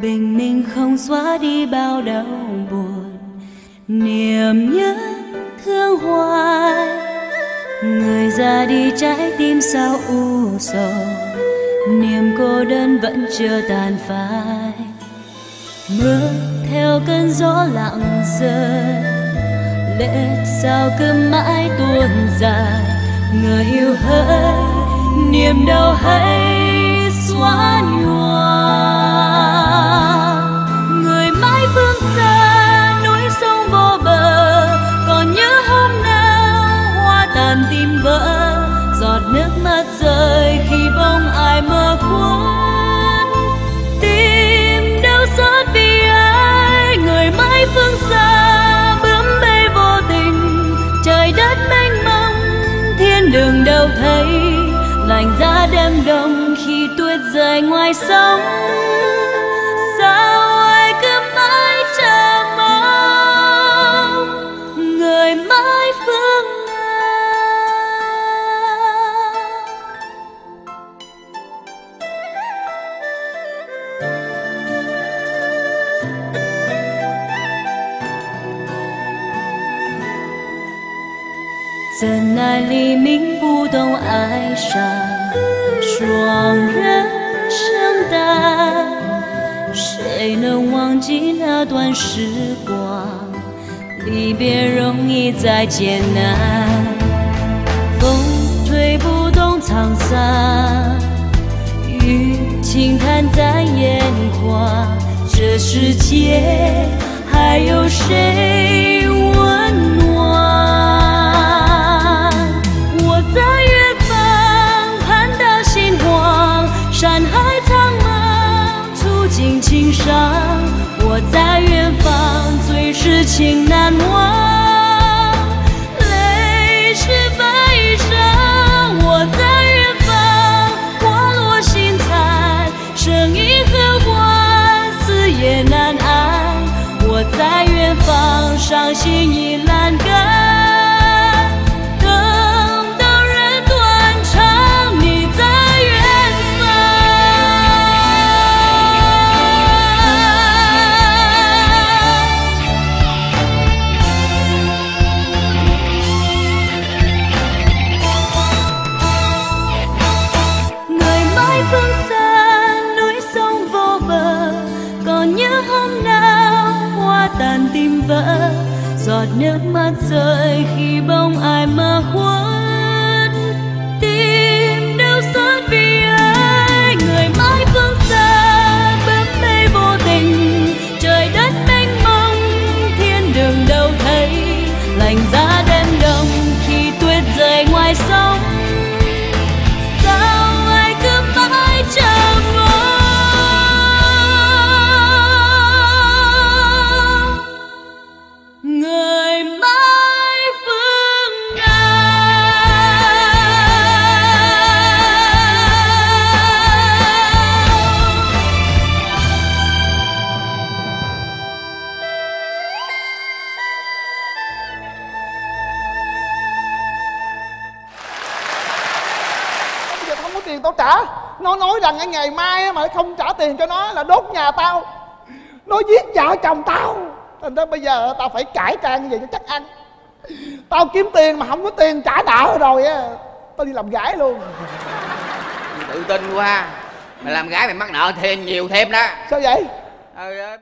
Bình minh không xóa đi bao đau buồn, niềm nhớ thương hoài. Người ra đi trái tim sao u sầu, niềm cô đơn vẫn chưa tàn phai. Mưa theo cơn gió lặng rơi, lệ sao cứ mãi tuôn dài. Người yêu hỡi, niềm đau hãy xóa nhòa. Vỡ, giọt nước mắt rơi khi bóng ai mơ khuất. Tim đau xót vì ai, người mãi phương xa, bướm bê vô tình. Trời đất mênh mông, thiên đường đâu thấy lạnh giá đêm đông khi tuyết rơi ngoài sông. 怎奈黎明不懂爱上双人圣诞，谁能忘记那段时光？离别容易再艰难，风吹不动沧桑，雨轻弹在眼眶。这世界还有谁心伤。我在远方，最是情难忘，泪是悲伤。我在远方，花落心残，生亦何欢，死也难安。我在远方，伤心已阑 hôm nào hoa tàn tim vỡ, giọt nước mắt rơi khi bóng ai mà khuất. Tim đau xót vì ai, người mãi phương xa, bướm mây vô tình, trời đất mênh mông, thiên đường đâu thấy, lành ra tiền tao trả. Nó nói rằng cái ngày mai mà không trả tiền cho nó là đốt nhà tao. Nó giết vợ chồng tao. Thành ra bây giờ tao phải cải trang như vậy cho chắc ăn. Tao kiếm tiền mà không có tiền trả nợ rồi á tao đi làm gái luôn. Tự tin quá. Mày làm gái mày mắc nợ thêm nhiều thêm đó. Sao vậy? Trời ơi